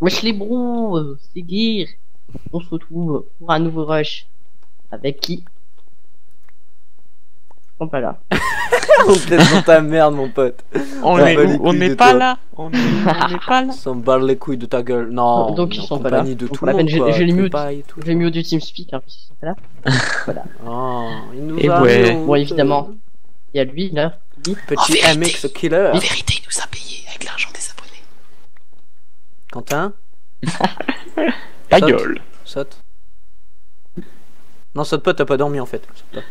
Wesh les bros, euh, c'est Gear. On se retrouve pour un nouveau rush. Avec qui? Ils sont pas là. On laisse dans ta merde, mon pote. On est où? On n'est pas toi. là On est on n'est pas là S'en bat les couilles de ta gueule. Non. Donc, on ils est sont pas là. de tout la peine, je- l'ai. J'ai mis au du TeamSpeak, hein, puisqu'ils sont pas là. Oh, il nous Et a ouais. Bon, évidemment. Il y a lui, là. Lui. Petit vérité. MX Killer. En vérité, il nous a payé avec l'argent des. Quentin, Ta Saute. gueule saute. Non, saute pas, t'as pas dormi en fait. Saute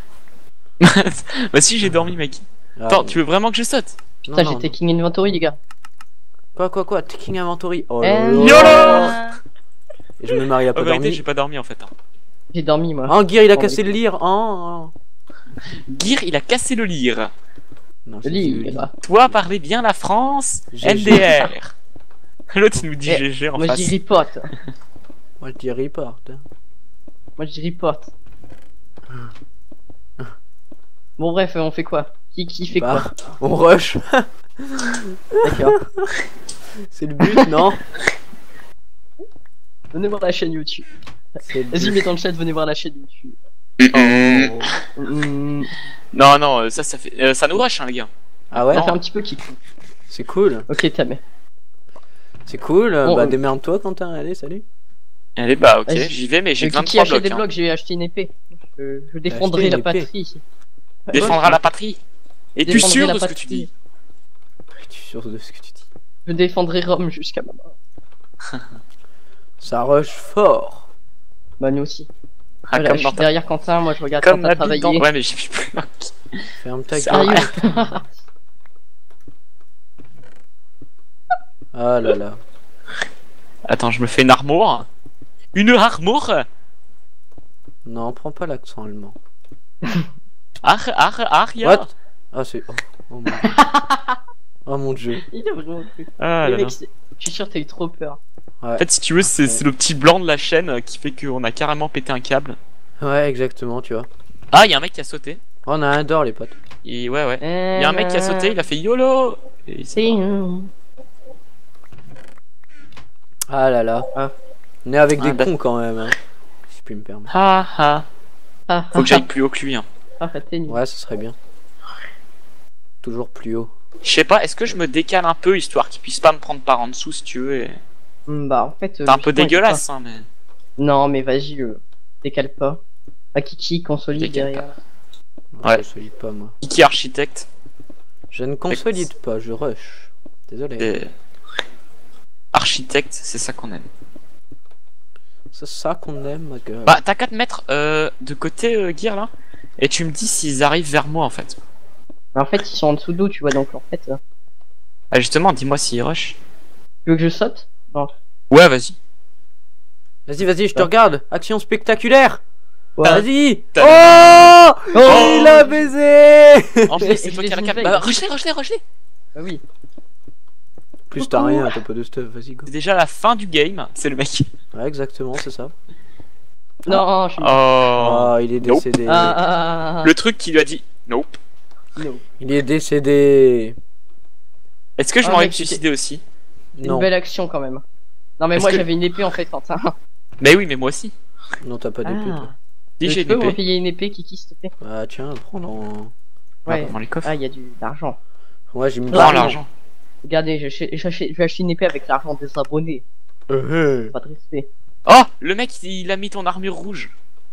Bah si, j'ai dormi, mec. pas. Attends, Ah, tu veux vraiment que je saute? Putain, j'ai taking inventory, les gars. Quoi, quoi, quoi Taking Inventory? Oh là là. YOLO Et je me marie à pas vérité, dormi. j'ai pas dormi en fait. hein. J'ai dormi, moi. Oh, Gear, il a cassé le lire. Oh. Gear, il a cassé le lire. Non, Le les gars. Toi, parlez bien la France. LDR. L'autre, il nous dit Eh, GG en Moi, je face. dis report. Moi, je dis report. hein. Moi, je dis report. Bon, bref, on fait quoi? Qui, qui fait Bah, on rush. quoi D'accord. C'est le but, non? Venez voir la chaîne YouTube. Vas-y, mets dans le chat, venez voir la chaîne YouTube. Mm, Oh. Hum, Non, non, euh, ça, ça fait. euh, ça nous rush, hein, les gars. Ah ouais? Ça fait un petit peu kick. C'est cool. Ok, t'as mais. C'est cool. Bon, bah, euh, démerde-toi, Quentin. Allez, salut. Allez, bah, ok, j'y vais, mais j'ai Euh, Qui, qui 23 achète blocs. des hein. blocs? J'ai acheté une épée. Je, je défendrai la patrie. Défendra la patrie. Es-tu Défendrai sûr la de ce que tu dis? Es-tu sûr de ce que tu dis Je défendrai Rome jusqu'à ma mort. Ça rush fort. Bah, nous aussi. Ah, Voilà, comme je suis derrière Quentin, moi je regarde Comme Quentin travailler. Ouais, mais j'ai plus plus. Ferme ta gueule. Ah là là. Attends, je me fais une armoire. Une armoire? Non, prends pas l'accent allemand. Ah, ah, ah, ya. What? Ah, c'est. Oh, oh mon dieu. oh mon dieu. Il a vraiment cru. Ah là. je suis sûr que t'as eu trop peur. En fait, si tu veux, c'est c'est le petit blanc de la chaîne euh, qui fait qu'on a carrément pété un câble. Ouais, exactement, tu vois. Ah, il y a un mec qui a sauté. Oh, on a un d'or, les potes. Et ouais, ouais. Il Il y a un mec qui a sauté, il a fait YOLO Et il s'est C'est barré. un- Ah là là. Ah. On est avec Ah, des bah- cons quand même, hein. Si je puis me permettre. Ha ha. Ah, Faut que j'aille plus haut que lui. Hein. ah, ah. Ouais, ce serait bien. Toujours plus haut. Je sais pas, est-ce que je me décale un peu histoire qu'il puisse pas me prendre par en dessous si tu veux et... Hmm, Bah, en fait. euh, C'est un peu dégueulasse, hein, mais. pas- Non, mais vas-y, euh, décale pas. Ah, Kiki, consolide Décale derrière. Ouais. Ouais. Je consolide pas, moi. Kiki architecte. Je ne consolide pas, je rush. Désolé. et- Architecte, c'est ça qu'on aime. C'est ça qu'on aime, ma gueule. Bah, t'as qu'à te mettre euh, de côté euh, Gear là. Et tu me dis s'ils arrivent vers moi en fait. Mais en fait, ils sont en dessous d'eau, tu vois, donc en fait. euh, Ah, justement, dis-moi s'ils rush. Tu veux que je saute? Non. Ouais, vas-y. Vas-y, vas-y, je te regarde. Action spectaculaire. Ouais. Vas-y. Oh, Oh Il a baisé En plus, c'est toi les qui as la cap. Bah, rush-les, rush-les, rush-les. Bah oui. Plus t'as rien, t'as pas de stuff, vas-y, go. C'est déjà la fin du game. C'est le mec. Ouais, exactement, c'est ça. Non, je suis. Oh. Ah, il est Nope. décédé. Ah, ah, ah, ah, Le truc qui lui a dit Nope. no. Il est décédé. Est-ce que je Ah, m'aurais mec, suicidé aussi Une Non, belle action quand même. Non, mais moi que- j'avais une épée en fait, Quentin. Mais oui, mais moi aussi. non, t'as pas d'épée, toi. Si j'ai tu peux une me épée. payer une épée, Kiki, s'il te plaît Ah, tiens, prends dans. Ouais. Dans les coffres. Ah, il y a du d'argent. Ouais, j'ai mis Prends l'argent. Regardez, je, je, je, je vais acheter une épée avec l'argent des abonnés. Euh, euh. Pas de respect. Oh, le mec, il a mis ton armure rouge.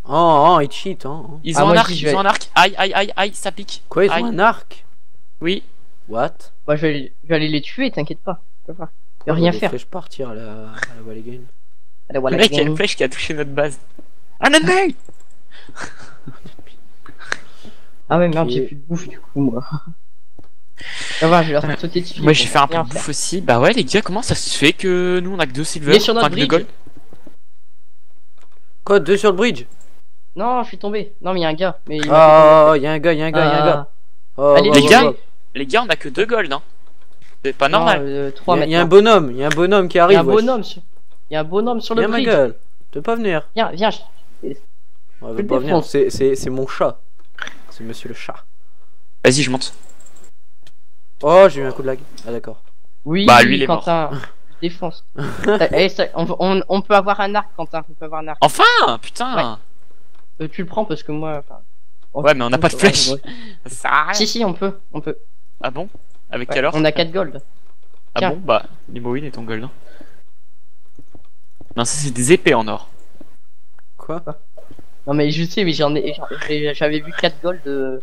Oh, oh, il cheat, hein. Ils Ah, ont un je arc, je ils vais- ont un arc. Aïe, aïe, aïe, aïe, ça pique. Quoi, ils ont un arc? Oui. What? Moi je vais, je vais aller les tuer, t'inquiète pas. Tu vas voir. On rien faire. flèches partir à la, à la. Allez, voilà, le mec, il y a une flèche qui a touché notre base. Un ennemi Ah ouais, merde, j'ai plus de bouffe du coup, moi. Ça va, je vais leur faire sauter dessus. Moi, j'ai fait un peu de bouffe aussi. Bah ouais, les gars, comment ça se fait que nous, on a que deux silver sur notre bridge. gold Quoi, deux sur le bridge? Non, je suis tombé. Non, mais il y a un gars. Mais il Ah, oh, y'a un gars, y'a un gars, y'a un Ah. gars. Oh, Allez, bah, les bah, gars, bah. Les gars, on a que deux gold, hein. C'est pas normal. euh, Y'a- y'a un bonhomme, y'a un bonhomme qui Il y arrive. a un bonhomme sur... Il y a un bonhomme sur le Viens, ma bridge. gueule. Tu pas venir Viens, viens. je- le pas venir, défonce. c'est- c'est c'est mon chat. C'est monsieur le chat. Vas-y, je monte. Oh, j'ai eu un coup de lag. Ah, d'accord. Oui, Bah, lui, il est mort. Quentin. défonce. Ça- eh, ça- on, on- on peut avoir un arc, Quentin. On peut avoir un arc. Enfin Putain Euh, tu le prends parce que moi. enfin, oh, Ouais, mais on n'a pas de flèche. Ça. Si, si, on peut. On peut. Ah bon? Avec Ouais, quelle heure on a 4 gold. Ah tiens. bon? Bah, oui, et ton gold. hein. Non, ça c'est des épées en or. Quoi? Non, mais je sais, mais j'en ai. J'avais vu 4 gold. euh.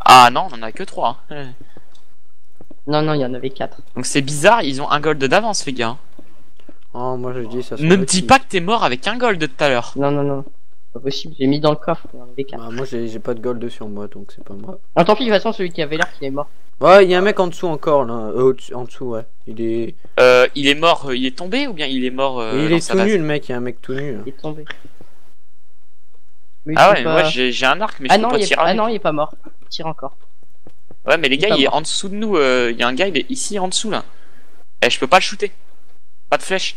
Ah non, on en a que 3. Non, non, il y en avait 4. Donc c'est bizarre, ils ont un gold d'avance, les gars. Oh, moi je dis ça. se Ne me dis pas que t'es mort avec un gold de tout à l'heure. Non, non, non. Pas possible, j'ai mis dans le coffre. Il y en avait 4. Bah, moi j'ai j'ai pas de gold sur moi donc c'est pas moi. Ah, tant pis, de toute façon, celui qui avait l'air qu'il est mort. Ouais, il y a un mec en dessous encore là. Euh, en dessous, ouais. Il est, Euh, il est mort, euh, il est tombé ou bien il est mort euh, il est tout nu le mec. Il y a un mec tout nu. là. Il est tombé. Mais Ah ouais, moi j'ai j'ai un arc, mais Ah je non, peux il pas est... tirer ah non, il est pas mort. Il tire encore. Ouais, mais les gars, il est en dessous de nous. euh, Il y a un gars, il est ici en dessous là. Et je peux pas le shooter. Pas de flèche.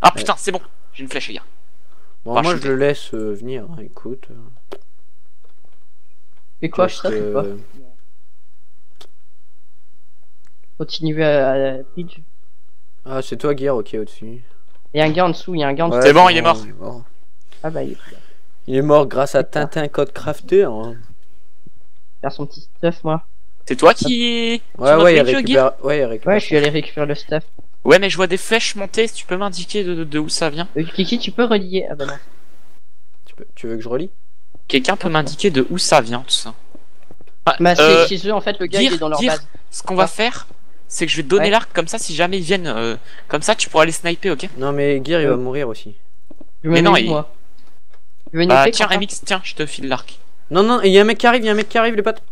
Ah putain, c'est bon. J'ai une flèche, les gars. Bon, moi je le laisse euh, venir. hein, écoute. euh, Fais quoi, je sais pas. Continuer à, à la bridge. Ah, c'est toi, Gear, ok, au-dessus. Il y a un gars en dessous, il y a un gars en dessous. C'est bon, il est mort. Il est mort, Ah bah, il est Il est mort grâce à. Tintin Code Crafter. hein. faire son petit stuff, moi. C'est toi qui. Ouais, ouais, il récupère. Ouais, il récupère. Ouais, je suis allé récupérer le stuff. Ouais, mais je vois des flèches monter. Si tu peux m'indiquer de, de- de où ça vient? Euh, Kiki, tu peux relier Ah bah non. Tu, peux- tu veux que je relis Quelqu'un peut m'indiquer de où ça vient tout ça? Ah, Bah, c'est euh, chez eux, en fait, le gars, dire- il est dans leur dire- base. Ce qu'on va Ah. faire, c'est que je vais te donner Ouais. l'arc comme ça. Si jamais ils viennent, euh, comme ça, tu pourras les sniper, ok? Non, mais Gear, il va mourir aussi. Mais non, il- moi. Bah tiens, Quentin Remix, tiens, je te file l'arc. Non, non, il y a un mec qui arrive, il y a un mec qui arrive, les potes.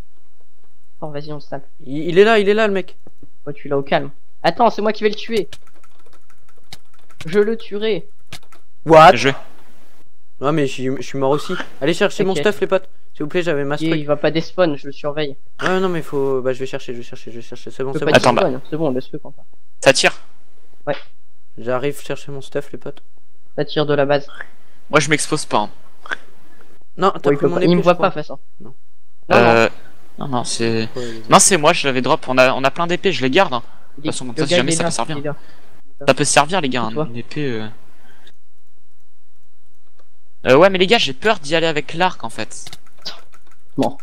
Oh, vas-y, on se tape. Il, il est là, il est là, le mec. Oh, tu l'as au calme. Attends, c'est moi qui vais le tuer. Je le tuerai. What? Je... Non, mais je suis, je suis mort aussi. Allez chercher mon stuff, les potes. S'il vous plaît, j'avais ma Il, va pas despawn, je le surveille. Ouais, non, mais faut. Bah, je vais chercher, je vais chercher, je vais chercher. C'est bon, Je c'est bon. Attends, bah. C'est bon, laisse-le, Quentin. Ça tire. J'arrive chercher mon stuff, les potes. Ça tire de la base. Moi, je m'expose pas. hein. Non, t'as il, pris mon pas- épée. il me voit pas, de toute façon. Non. Non. Euh... Non, non, c'est. Ouais. Non, c'est moi, je l'avais drop. On a, on a plein d'épées, je les garde. hein. Il- façon, comme le ça, si jamais ça peut servir. Ça peut servir, les gars, hein, une épée. Euh... Euh, ouais, mais les gars, j'ai peur d'y aller avec l'arc en fait. Non,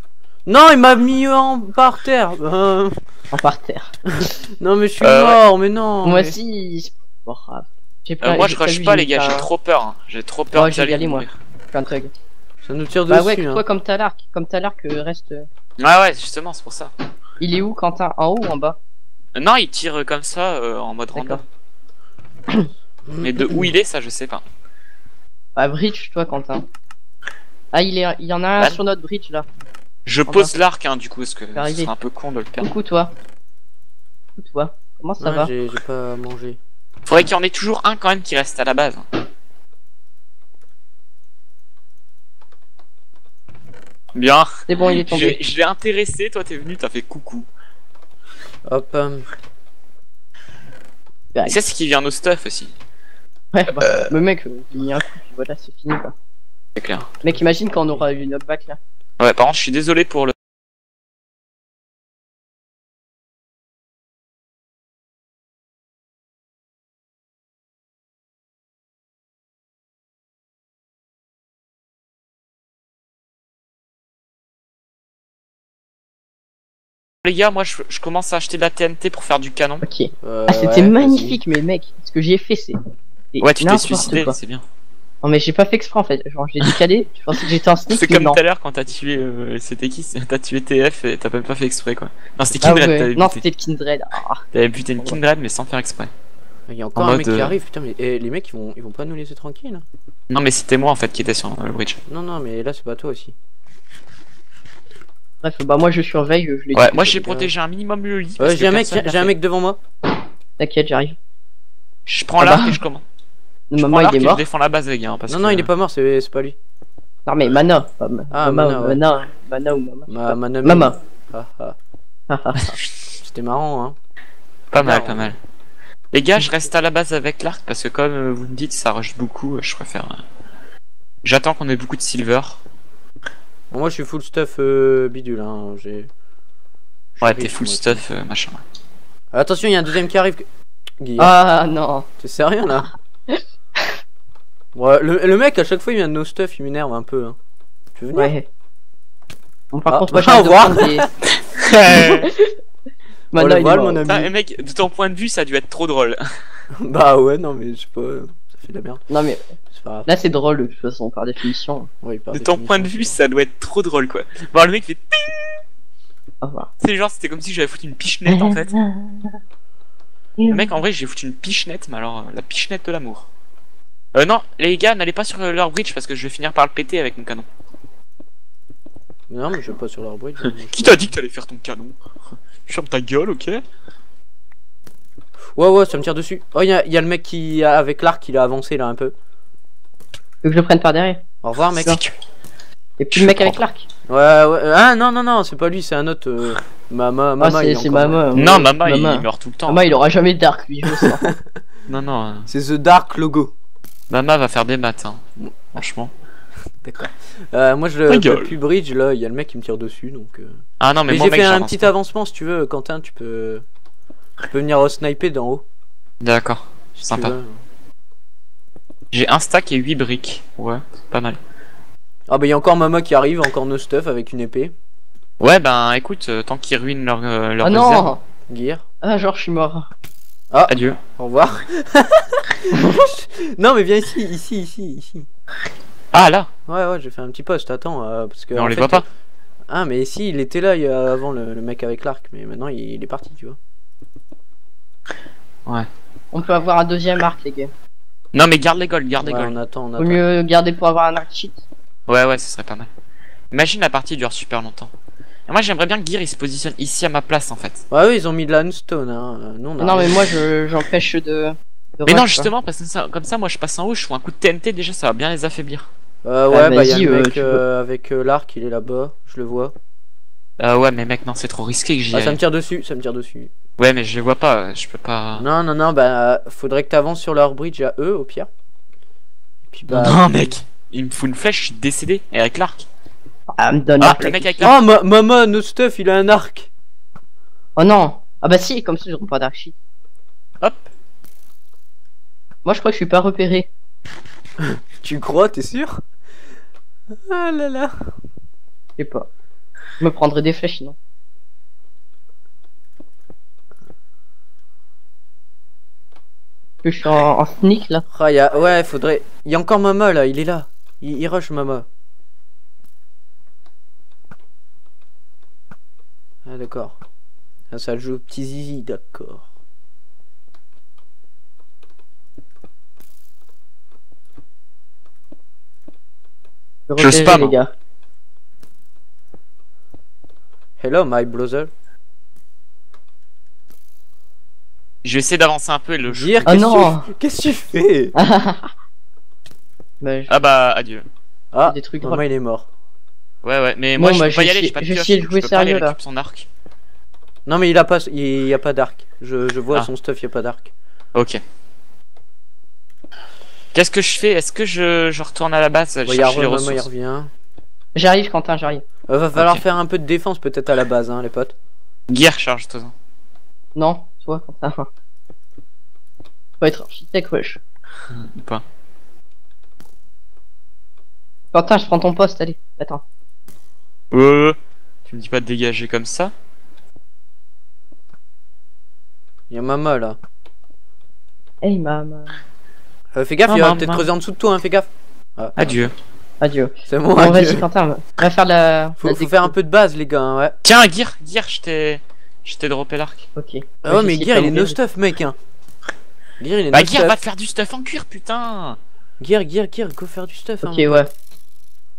il m'a mis en par terre. Euh, En par terre. Non, mais je suis Euh, ouais. mort, mais non. Moi mais- aussi, c'est pas grave. J'ai Euh, plein- moi, je rush pas, les gars, j'ai trop peur. hein. J'ai trop peur Ouais, d'y je vais y aller. moi. mourir. plein de trucs. Ça nous tire Bah dessus. ouais, hein. toi, comme t'as l'arc, comme t'as l'arc, euh, reste. euh, Ouais, ouais, justement, c'est pour ça. Il est où, Quentin? En haut ou en bas? Euh, Non, il tire comme ça, euh, en mode random. Mais de où il est, ça, je sais pas. Bah, bridge, toi, Quentin. Ah, il, est... il y en a un Bah, sur notre bridge, là. Je Enfin. pose l'arc, hein, du coup, parce que ce arrivé. serait un peu con de le perdre. Coucou, toi. Coucou, toi. Comment ça Ouais, va? j'ai j'ai pas mangé. Faudrait qu'il y en ait toujours un quand même qui reste à la base. Bien. C'est bon, il est tombé. Je l'ai intéressé, toi t'es venu, t'as fait coucou. Hop. euh, Et ça, c'est qui vient nos stuff aussi. Ouais, bah, le mec, euh, il mis un coup, voilà, c'est fini, quoi. C'est clair. Mec, imagine quand on aura une knockback, là. Ouais, par contre, je suis désolé pour le. Les gars, moi je, je commence à acheter de la TNT pour faire du canon. Ok. euh, Ah, c'était ouais, magnifique, mais mec, ce que j'ai fait, c'est. Ouais, tu t'es suicidé, c'est bien. Non, mais j'ai pas fait exprès, en fait. Genre, j'ai décalé, tu pensais que j'étais en sneak, C'est comme tout à l'heure quand t'as tué. euh, c'était qui? T'as tué TF et t'as même pas fait exprès quoi. Non, c'était Ah Kindred, ouais. t'avais Non, buté. c'était Kindred. Ah. T'avais buté une Kindred mais sans faire exprès. Il y a encore En un mec qui euh, arrive, putain, mais eh, les mecs ils vont, ils vont pas nous laisser tranquilles. hein. Non, mais c'était moi en fait qui était sur le bridge. Non, non, mais là c'est pas toi aussi. Bref, bah, moi, je surveille, je l'ai Ouais, dit. moi j'ai protégé un minimum le lit. Ouais, j'ai un mec, j'ai un mec devant moi. T'inquiète, j'arrive. Je prends Ah l'arc bah. et je commence. Je Maman, il est mort. je défends la base les gars. hein, Parce Non, que... non, il est pas mort, c'est c'est pas lui. Non, mais Mana. Pas ma... Ah, Mama, Mana, ouais. Mana, Mana ou Mama. Ma, ma namie. Mama. Ah, ah. C'était marrant, hein. Pas mal, pas mal. Les gars, je reste à la base avec l'arc parce que comme euh, vous me dites, ça rush beaucoup. euh, Je préfère. euh, J'attends qu'on ait beaucoup de silver. Bon, moi je suis full stuff euh, bidule, hein. J'ai. Ouais, t'es full stuff, euh, machin. moi. Attention, il y a un deuxième qui arrive. Guy, Ah non. t'es sérieux là Ouais, le, le mec à chaque fois il vient de nos stuff, il m'énerve un peu. Hein. Tu veux venir Ouais. Bon, par Ah, contre, moi au revoir. prendre des... Au Maintenant, revoir, mort. mon ami. Mec, de ton point de vue, ça a dû être trop drôle. Bah ouais, non mais je sais pas, fait de la merde. Non mais pas là c'est drôle de toute façon par définition. Oui, par De ton point de vue, ça doit être trop drôle, quoi. Bon, le mec fait. Au revoir. C'est genre, c'était comme si j'avais foutu une pichenette en fait. Le mec, en vrai, j'ai foutu une pichenette, mais alors, euh, la pichenette de l'amour. Euh, non, les gars, n'allez pas sur leur bridge parce que je vais finir par le péter avec mon canon. Non, mais je vais pas sur leur bridge. hein, Qui t'a dit que t'allais faire ton canon? Ferme ta gueule, ok? Ouais, ouais, ça me tire dessus. Oh, il y a, y a le mec qui, a- avec l'arc, il a avancé là un peu. Tu veux que je le prenne par derrière Au revoir, mec. Et puis Je le mec avec l'arc. Ouais, ouais. Ah, non, non, non, c'est pas lui, c'est un autre. euh, Mama, Ah Mama. il c'est. Mama. Non, Mama, il meurt tout le temps. Mama il aura jamais d'arc lui. Non, non, euh, C'est The Dark Logo. Mama va faire des maths, hein. Franchement. D'accord. Euh, moi, je le plus bridge, là, il y a le mec qui me tire dessus, donc. euh. Ah non, mais, Mais moi, j'ai fait un petit avancement, si tu veux, Quentin, tu peux. Tu peux venir au sniper d'en haut. D'accord, si sympa. veux. J'ai un stack et 8 briques. Ouais, pas mal. Ah, bah, il y a encore Mama qui arrive, encore no stuff avec une épée. Ouais, ben écoute, euh, tant qu'ils ruinent leur, euh, leur Ah réserve, non Gear. Ah genre je suis mort. adieu. Au revoir. non, mais viens ici, ici, ici, ici. Ah là Ouais, ouais, j'ai fait un petit post, attends. euh, parce que, Mais on en les fait, voit pas. Ah, mais si, il était là il y a- avant le, le mec avec l'arc, mais maintenant il, il est parti, tu vois. On peut avoir un deuxième arc les gars. Non, mais garde les golds, garde les Ouais, golds. on attend, on Vaut attend. mieux garder pour avoir un arc cheat. Ouais, ouais, ce serait pas mal. Imagine la partie dure super longtemps. Et moi, j'aimerais bien que Gear il se positionne ici à ma place en fait. Ouais, eux, ils ont mis de l'unstone, hein. euh, Nous, on a Non mais moi je j'empêche de. de Mais non, rush, justement, parce que ça, comme ça, moi je passe en haut, je fous un coup de TNT, déjà ça va bien les affaiblir. Euh, ouais, Ah, bah, il y a le euh, mec euh, avec euh, l'arc, il est là-bas, je le vois. Euh, ouais, mais mec, non, c'est trop risqué que j'y Ah, ça me tire dessus, ça me tire dessus. Ouais, mais je les vois pas, je peux pas. Non, non, non, bah, faudrait que t'avances sur leur bridge à eux, au pire. Et puis, bah. non, mec Il me fout une flèche, je suis décédé, et avec l'arc. Ah me donne Ah, le mec avec l'arc. Oh, ma maman, no stuff, il a un arc. Oh non Ah bah si, comme ça j'aurai pas d'arc cheat. Hop. Moi je crois que je suis pas repéré. Tu crois, t'es sûr? Ah là là. Je sais pas. Je me prendrai des flèches sinon. Je suis en, en sneak là. Ah, y a... Ouais, faudrait. Il y a encore Mama là, il est là. Il, il rush Mama. Ah, d'accord. Ah, ça joue au petit zizi, d'accord. Je spam, les gars. Hello, my brother. Je vais essayer d'avancer un peu et le. Dire, Ah qu'est-ce non. que tu- Qu'est-ce que tu fais? Bah, je- Ah bah, adieu. Ah, des trucs il est mort. Ouais, ouais, mais Bon, moi je bah, peux pas y aller, j'ai pas de essayer- je vais pioche, essayer de donc jouer je peux pas aller là. récupérer son arc. Non, mais il a pas, il y a pas d'arc. Je, je vois Ah. son stuff, il y a pas d'arc. Ok. Qu'est-ce que je fais? Est-ce que je, je retourne à la base? Bon, il chercher les revient. J'arrive Quentin, j'arrive. Euh, va falloir faire un peu de défense peut-être à la base, hein, les potes. Gear, charge-toi. Non, toi Quentin. Faut être architecte wesh. Ou pas. Quentin, je prends ton poste, allez. Attends. Euh, tu me dis pas de dégager comme ça Il y a Mama là. Hey maman. Euh, fais gaffe, il va peut-être creuser en dessous de toi, hein, fais gaffe. Ah, Adieu. Adieu. C'est bon, Bon, adieu. vas-y Quentin, on va faire la. Faut, la faut faire un peu de base, les gars, hein, ouais. Tiens, Gear, Gear, je t'ai. Je t'ai droppé l'arc. Ok. Ah ouais, mais Gear, il est no stuff, mec, hein. Gear, il est Bah, no Gear, va stuff. te faire du stuff en cuir, putain Gear, Gear, Gear, go faire du stuff. Ok, hein. ouais.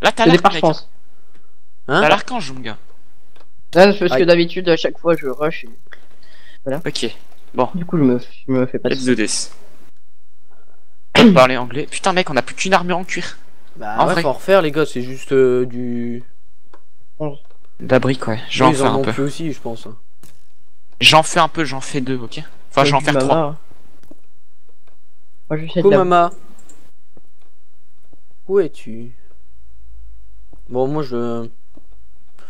Là, t'as l'arc, mec. Hein T'as l'archange, mon gars. Ouais, parce que d'habitude, à chaque fois, je rush. et Ok, Du coup, je me, je me fais pas de let's do this. Parler anglais. Putain, mec, on a plus qu'une armure en cuir. Bah En ouais, vrai. faut en refaire, les gars, c'est juste euh, du. Brique, ouais. J'en Ils fais un peu. plus aussi, je pense. hein. J'en fais un peu, j'en fais deux, ok Enfin, j'en fais mama. trois. Moi, je la... Mama. Où es-tu Bon, moi, je.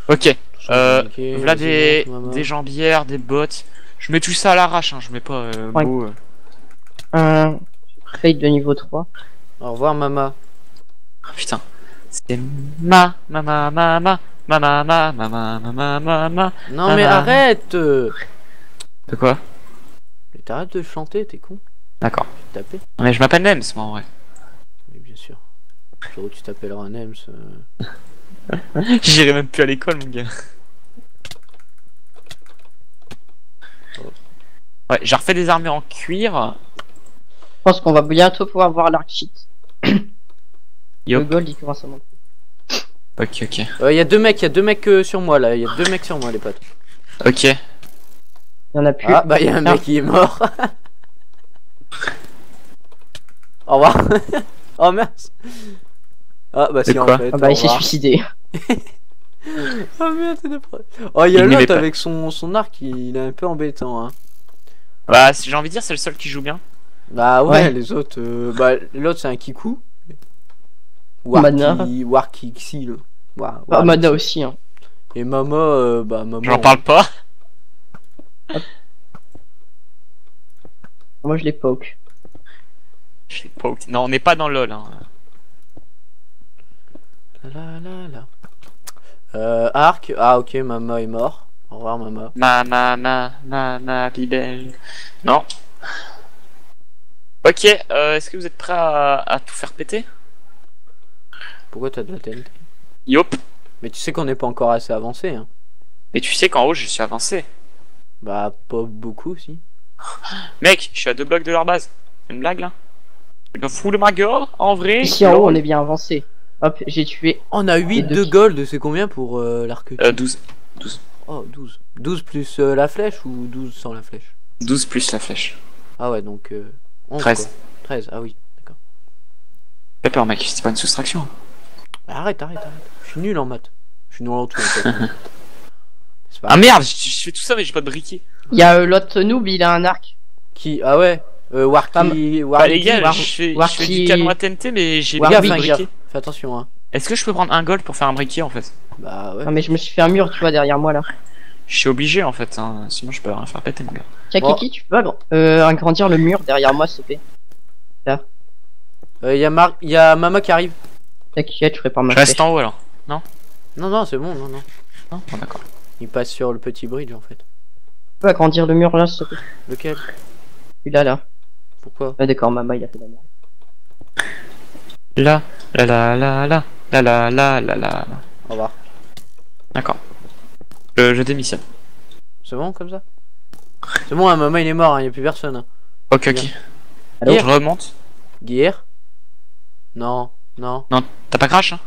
Ok. Euh, Voilà des, jambières, des bottes. Je mets tout ça à l'arrache, hein. je mets pas euh, Ouais. beau. euh. Un fade de niveau 3. Au revoir, maman. Ah, putain. C'est ma, ma, ma, ma, ma, ma, ma, ma, ma, ma, ma, ma, ma, ma. Non, mais arrête euh. De quoi Mais t'arrêtes de chanter, t'es con. D'accord. Tu Mais je m'appelle Nems, moi, en vrai. Oui, bien sûr. Où tu t'appelleras Nems. euh, J'irai même plus à l'école, mon gars. Ouais, j'ai refait des armures en cuir. Je pense qu'on va bientôt pouvoir voir l'arc sheet. Le gold il commence à monter. Ok, ok. Euh, y a deux mecs, y a deux mecs euh, sur moi là. Y a deux mecs sur moi, les potes. Ok. Il y en a plus. Ah, bah y a un mec qui est mort. Au revoir. oh mince. Ah, bah C'est si, en fait. Ah bah il s'est suicidé. Oh merde, c'est n'importe- Oh, y a Il l'autre avec son, son arc, il, il est un peu embêtant. Hein. Bah, si j'ai envie de dire, c'est le seul qui joue bien. Bah ouais, Ouais. les autres. euh, bah, l'autre c'est un Kiku. Mana. Warki, Warkixi, le. Wa- Ah, Mana aussi. Hein. Et Mama, euh, bah Mama. J'en parle pas. Moi je les poke. Je pas où- Non, on n'est pas dans LoL. Hein. La la la la. Euh, arc. Ah ok, Mama est mort. Au revoir Mama. Ma, ma, ma, ma, ma, vie belle. Non. Ok, euh, est-ce que vous êtes prêts à, à tout faire péter? Pourquoi t'as de la TNT? Yop. Mais tu sais qu'on n'est pas encore assez avancé. Hein. Et tu sais qu'en haut, je suis avancé. Bah pas beaucoup si. Mec, je suis à deux blocs de leur base. Une blague là Je me fous de ma gueule, en vrai. Ici en haut on est bien avancé. Hop, j'ai tué. On a 8 Et deux de gold, c'est combien pour euh, l'arc Euh, 12. Oh 12. 12 plus euh, la flèche ou 12 sans la flèche? 12 plus la flèche. Ah ouais donc euh, 11, 13. quoi. 13, ah oui, d'accord. Fais peur, mec, c'est pas une soustraction. Bah, arrête, arrête, arrête. Je suis nul en maths. Je suis nul en tout en fait. Ah merde, je, je fais tout ça, mais j'ai pas de briquet. Il y a euh, l'autre noob, il a un arc. Qui Ah ouais euh, Warki. Warki, Bah, les gars, War- je fais, je Warki- fais du canon à TNT, mais j'ai pas de briquet. Fais attention hein. Est-ce que je peux prendre un gold pour faire un briquet en fait? Bah ouais. Non mais je me suis fait un mur, tu vois, derrière moi là. Je suis obligé en fait, hein, sinon je peux rien faire péter, mon gars. Tiens, Bon. Tu peux euh, agrandir le mur derrière moi, s'il te plaît. Euh, y, a Mar... y a Mama qui arrive. T'inquiète, je ferai pas ma Je reste en haut alors. Non, non, c'est bon, non, non. Non? Bon, d'accord. Il passe sur le petit bridge en fait. Tu peux agrandir le mur là, s'il te plaît. Lequel? Celui-là, là. Pourquoi? Ah, d'accord, Mama, il a fait la merde. Là, là, là, là, là, là, là, là, là, là. Au revoir. D'accord. Euh, je démissionne. C'est bon comme ça? C'est bon, hein, Mama il est mort, il y a plus personne. Hein. Ok, ok. Allô? Je remonte. Guerre Non, non. T'as pas crash hein?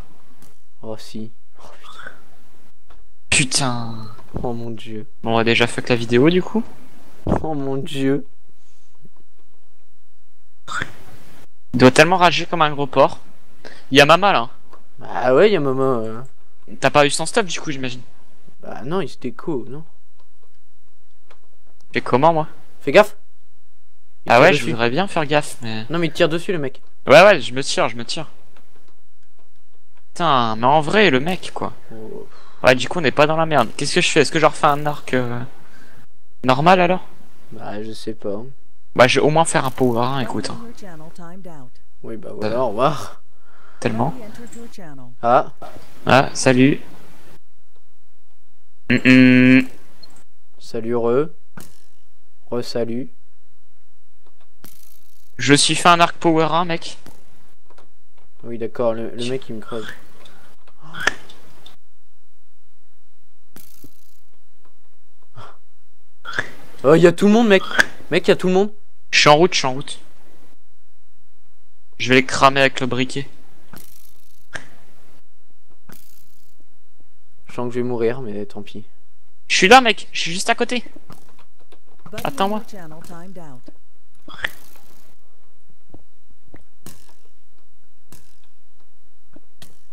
Oh si. Putain. Oh mon dieu. Bon, on a déjà fuck la vidéo du coup. Oh mon dieu. Il doit tellement rager comme un gros porc. Il y a Mama là. Bah ouais, y a Mama. euh. T'as pas eu son stuff du coup, j'imagine. Bah non, il se déco, non Et comment moi? Fais gaffe Il Ah ouais, je voudrais bien faire gaffe, mais. Non mais il tire dessus le mec. Ouais, ouais, je me tire, je me tire. Putain, mais en vrai, le mec quoi. Oh. Ouais, du coup, on n'est pas dans la merde. Qu'est-ce que je fais? Est-ce que je refais un arc euh, normal alors? Bah je sais pas. Bah, je vais au moins faire un power, hein, écoute. hein. Oui bah voilà, au revoir. Tellement. Ah, Ah, salut. Hum, hum. salut re. Re-salut. Je suis fait un arc power 1, mec. Oui d'accord, le, le mec il me creuse. Oh, il y a tout le monde mec. Mec, y a tout le monde. Je suis en route, je suis en route. Je vais les cramer avec le briquet. Je sens que je vais mourir, mais tant pis. Je suis là, mec. Je suis juste à côté. Attends-moi.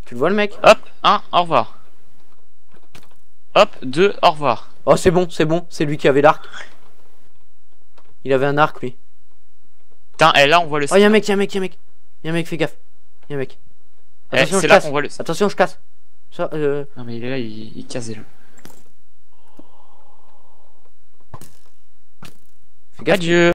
Tu le vois le mec? Hop, un, au revoir. Hop, deux, au revoir. Oh c'est bon, c'est bon, c'est lui qui avait l'arc. Il avait un arc, lui. Putain, et eh, là, on voit le. Oh, y'a un mec, y'a un mec, y'a un mec. Y'a un mec, fais gaffe. Y'a un mec. Eh, Attention, je là casse. Voit le... Attention, je casse. Ça, euh... Non, mais il est là, il, il casse déjà. Fais gaffe. Adieu.